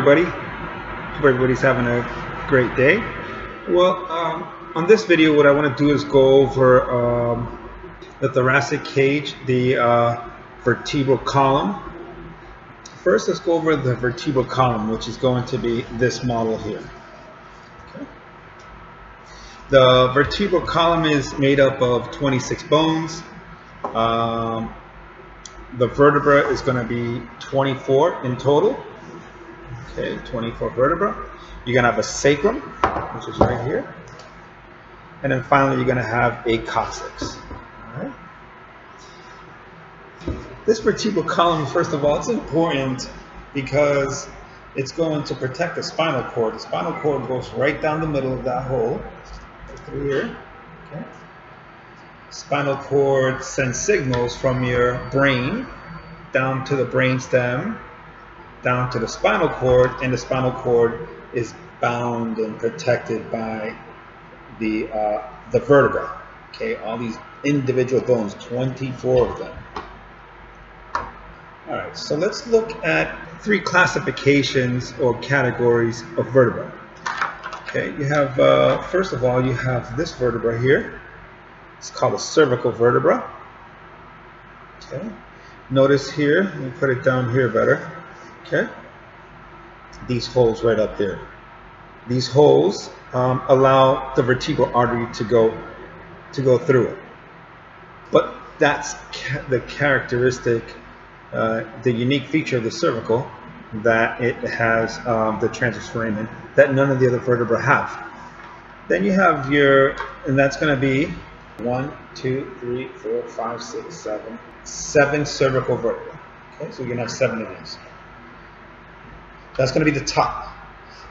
everybody. Hope everybody's having a great day. Well, um, on this video, what I want to do is go over um, the thoracic cage, the uh, vertebral column. First, let's go over the vertebral column, which is going to be this model here. Okay. The vertebral column is made up of 26 bones. Um, the vertebra is going to be 24 in total. Okay, 24 vertebra. You're going to have a sacrum, which is right here. And then finally, you're going to have a coccyx. All right. This vertebral column, first of all, it's important because it's going to protect the spinal cord. The spinal cord goes right down the middle of that hole, through here. Okay spinal cord sends signals from your brain down to the brain stem, down to the spinal cord, and the spinal cord is bound and protected by the uh, the vertebra. Okay, all these individual bones, 24 of them. All right, so let's look at three classifications or categories of vertebra. Okay, you have, uh, first of all, you have this vertebra here. It's called a cervical vertebra. Okay. Notice here, let me put it down here better. Okay. These holes right up there. These holes um, allow the vertebral artery to go to go through it. But that's ca the characteristic, uh, the unique feature of the cervical that it has um, the transverse foramen that none of the other vertebrae have. Then you have your, and that's going to be one, two, three, four, five, six, seven. Seven cervical vertebrae. Okay, so you're gonna have seven of these. That's gonna be the top.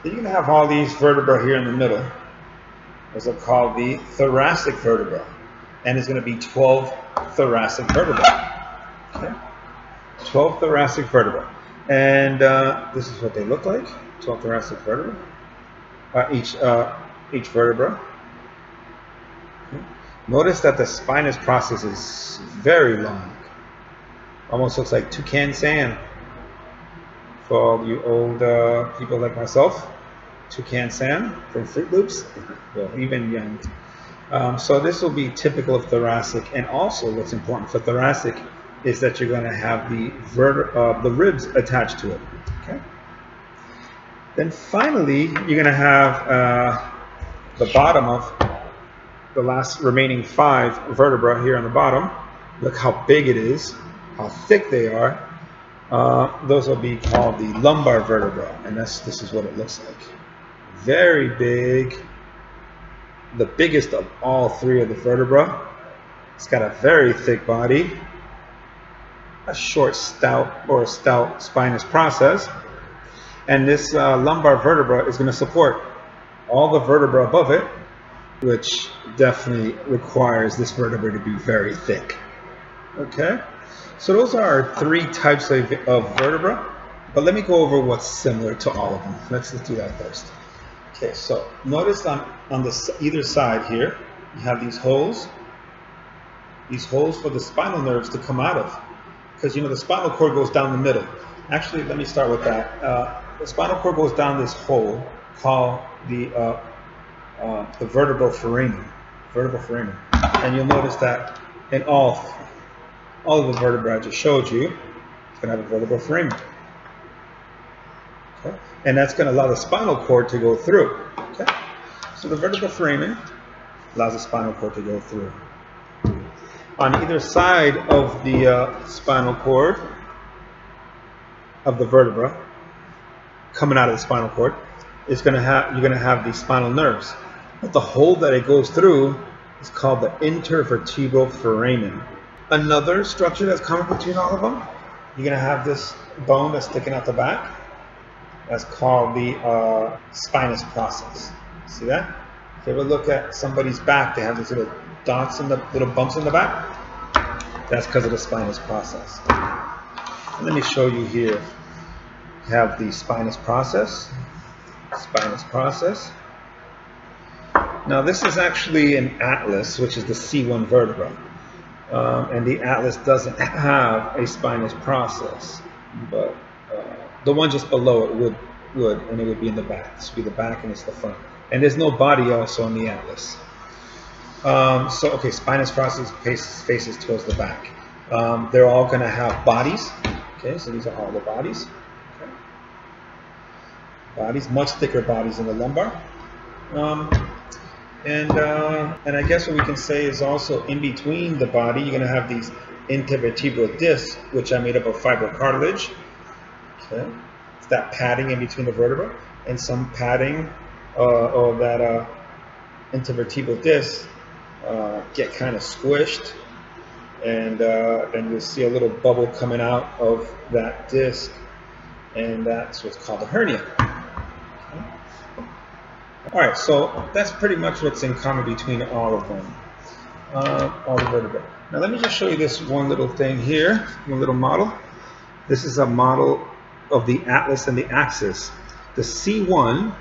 Then you're gonna have all these vertebrae here in the middle. Those are called the thoracic vertebra. And it's gonna be 12 thoracic vertebrae. Okay? 12 thoracic vertebrae. And uh, this is what they look like. 12 thoracic vertebrae. Uh, each, uh, each vertebra. Notice that the spinous process is very long. Almost looks like Toucan Sam. For all you old uh, people like myself, Toucan Sam from Froot Loops, well, even young. Um, so this will be typical of thoracic, and also what's important for thoracic is that you're going to have the uh, the ribs attached to it. Okay. Then finally, you're going to have uh, the bottom of the last remaining five vertebra here on the bottom. Look how big it is, how thick they are. Uh, those will be called the lumbar vertebra, and that's this is what it looks like. Very big, the biggest of all three of the vertebra. It's got a very thick body, a short, stout, or a stout spinous process, and this uh, lumbar vertebra is going to support all the vertebra above it which definitely requires this vertebra to be very thick. Okay, so those are three types of, of vertebra, but let me go over what's similar to all of them. Let's, let's do that first. Okay, so notice on, on the either side here, you have these holes, these holes for the spinal nerves to come out of, because you know the spinal cord goes down the middle. Actually, let me start with that. Uh, the spinal cord goes down this hole called the uh, uh, the vertebral foramen, vertebral foramen. And you'll notice that in all, all of the vertebrae I just showed you, it's going to have a vertebral foramen. Okay? And that's going to allow the spinal cord to go through. Okay? So the vertebral foramen allows the spinal cord to go through. On either side of the uh, spinal cord of the vertebra, coming out of the spinal cord, is going to have you're going to have the spinal nerves. But the hole that it goes through is called the intervertebral foramen. Another structure that's common between all of them, you're going to have this bone that's sticking out the back. That's called the uh, spinous process. See that? If you ever look at somebody's back, they have these little dots and the little bumps in the back. That's because of the spinous process. And let me show you here. You have the spinous process, spinous process. Now this is actually an atlas, which is the C1 vertebra. Um, and the atlas doesn't have a spinous process, but uh, the one just below it would would, and it would be in the back. This would be the back, and it's the front. And there's no body also in the atlas. Um, so, okay, spinous process faces, faces towards the back. Um, they're all going to have bodies. Okay, so these are all the bodies. Okay. Bodies, much thicker bodies in the lumbar. And, uh, and I guess what we can say is also in between the body, you're going to have these intervertebral discs, which are made up of fibrocartilage. Okay. It's that padding in between the vertebra and some padding uh, or that uh, intervertebral disc uh, get kind of squished and uh, and you'll see a little bubble coming out of that disc and that's what's called a hernia. All right, so that's pretty much what's in common between all of them, uh, all the vertebrae. Now let me just show you this one little thing here, one little model. This is a model of the atlas and the axis. The C1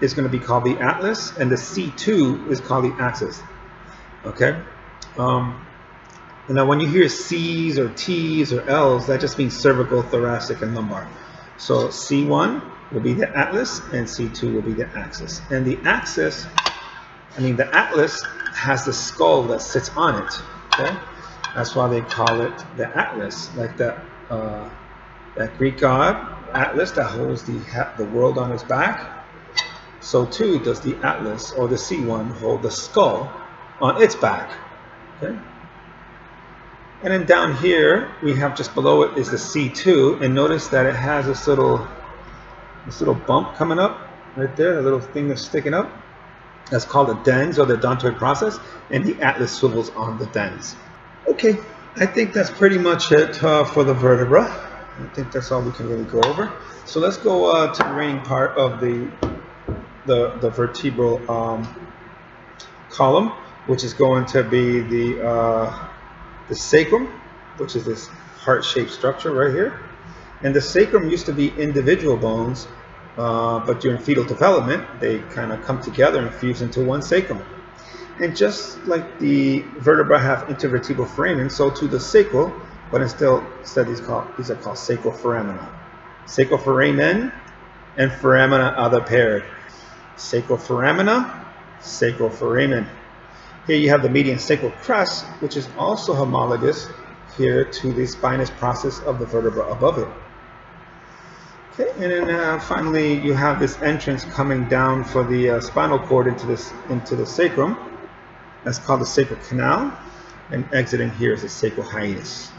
is going to be called the atlas, and the C2 is called the axis. Okay? Um, now when you hear C's or T's or L's, that just means cervical, thoracic, and lumbar. So C1 will be the atlas and C2 will be the axis. And the axis, I mean the atlas has the skull that sits on it. Okay? That's why they call it the atlas, like that, uh, that Greek god Atlas that holds the, the world on his back. So too does the atlas or the C1 hold the skull on its back. Okay? And then down here, we have just below it is the C2, and notice that it has this little, this little bump coming up right there, a little thing that's sticking up. That's called the dens or the odontoid process, and the atlas swivels on the dens. Okay, I think that's pretty much it uh, for the vertebra. I think that's all we can really go over. So let's go uh, to the remaining part of the the, the vertebral um, column, which is going to be the uh, the sacrum, which is this heart-shaped structure right here. And the sacrum used to be individual bones, uh, but during fetal development, they kind of come together and fuse into one sacrum. And just like the vertebra have intervertebral foramen, so too the sacral, but instead, instead these, called, these are called sacral foramina. Sacral foramen and foramina are the paired. Sacral foramina, sacral foramen. Here you have the median sacral crest, which is also homologous here to the spinous process of the vertebra above it. Okay, and then uh, finally you have this entrance coming down for the uh, spinal cord into this into the sacrum. That's called the sacral canal, and exiting here is the sacral hiatus.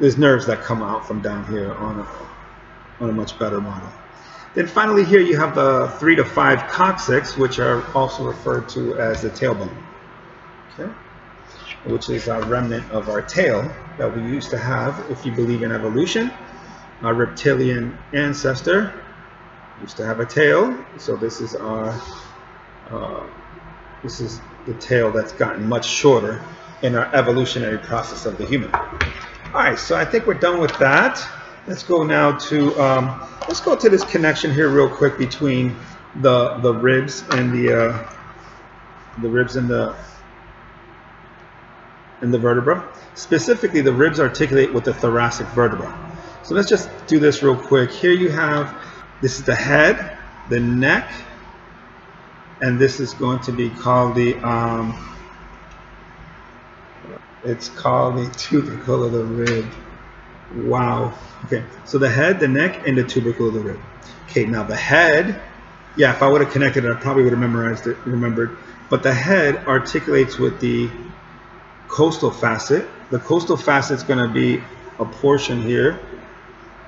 There's nerves that come out from down here on a, on a much better model. Then finally here you have the three to five coccyx, which are also referred to as the tailbone okay, which is a remnant of our tail that we used to have if you believe in evolution. Our reptilian ancestor used to have a tail, so this is our uh, this is the tail that's gotten much shorter in our evolutionary process of the human. All right, so I think we're done with that. Let's go now to um, let's go to this connection here real quick between the the ribs and the uh, the ribs and the in the vertebra. Specifically, the ribs articulate with the thoracic vertebra. So let's just do this real quick. Here you have, this is the head, the neck, and this is going to be called the, um, it's called the tubercle of the rib. Wow. Okay, so the head, the neck, and the tubercle of the rib. Okay, now the head, yeah, if I would have connected it, I probably would have memorized it, remembered. But the head articulates with the costal facet. The costal facet is going to be a portion here.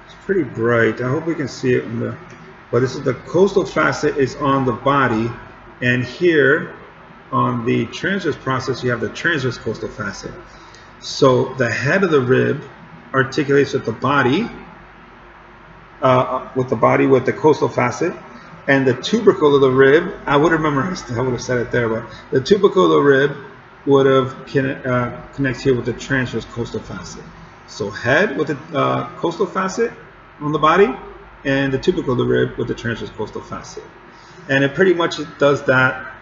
It's pretty bright. I hope we can see it in the, but this is the costal facet is on the body and here on the transverse process you have the transverse costal facet. So the head of the rib articulates with the body, uh, with the body with the costal facet, and the tubercle of the rib, I would have memorized, I would have said it there, but the tubercle of the rib would have uh, connect here with the transverse costal facet. So head with the uh, costal facet on the body and the tubercle of the rib with the transverse costal facet. And it pretty much does that.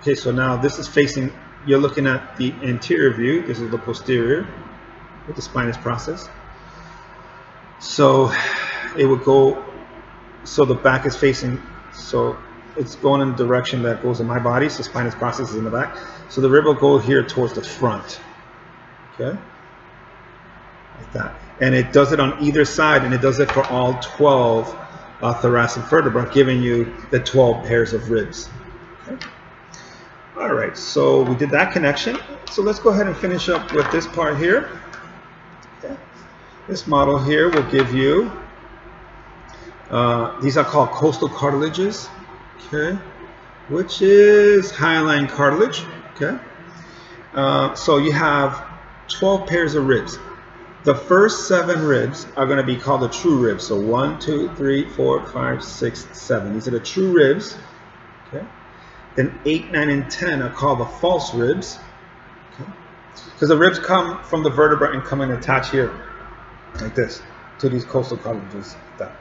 Okay, so now this is facing, you're looking at the anterior view. This is the posterior with the spinous process. So it would go so the back is facing, so it's going in the direction that goes in my body, so spinous process is in the back. So the rib will go here towards the front, okay? Like that. And it does it on either side, and it does it for all 12 uh, thoracic vertebra, giving you the 12 pairs of ribs. Okay? All right, so we did that connection. So let's go ahead and finish up with this part here. Okay. This model here will give you, uh, these are called costal cartilages, okay, which is hyaline cartilage, okay. Uh, so you have 12 pairs of ribs. The first seven ribs are going to be called the true ribs. So one, two, three, four, five, six, seven. These are the true ribs. Okay. Then eight, nine, and ten are called the false ribs. Okay. Because the ribs come from the vertebra and come and attach here, like this, to these costal cartilages. That.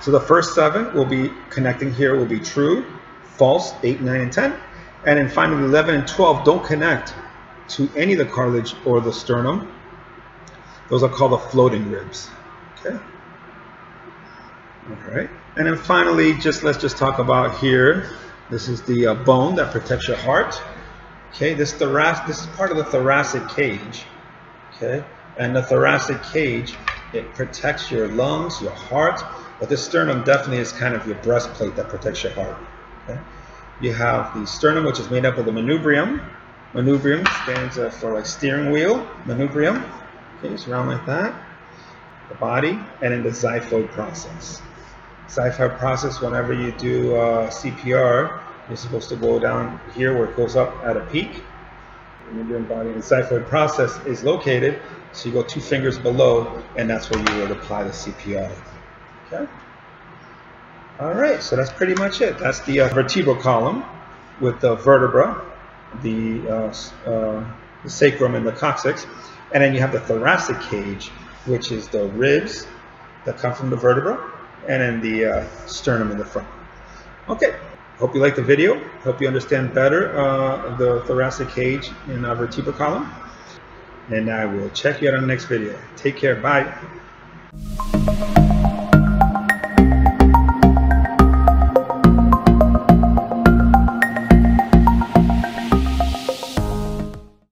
So the first seven will be connecting here will be true, false, eight, nine, and ten. And then finally 11 and 12 don't connect to any of the cartilage or the sternum those are called the floating ribs. Okay. All right. And then finally, just let's just talk about here. This is the uh, bone that protects your heart. Okay. This thoracic. This is part of the thoracic cage. Okay. And the thoracic cage it protects your lungs, your heart, but the sternum definitely is kind of your breastplate that protects your heart. Okay. You have the sternum, which is made up of the manubrium. Manubrium stands uh, for like steering wheel. Manubrium. Okay, it's around like that. The body, and then the xiphoid process. Xiphoid process, whenever you do uh, CPR, you're supposed to go down here where it goes up at a peak. When you're in body, the xiphoid process is located, so you go two fingers below, and that's where you would apply the CPR. Okay? All right, so that's pretty much it. That's the uh, vertebral column with the vertebra, the, uh, uh, the sacrum, and the coccyx. And then you have the thoracic cage, which is the ribs that come from the vertebra, and then the uh, sternum in the front. Okay, hope you like the video. Hope you understand better uh, the thoracic cage and our vertebral column. And I will check you out on the next video. Take care. Bye.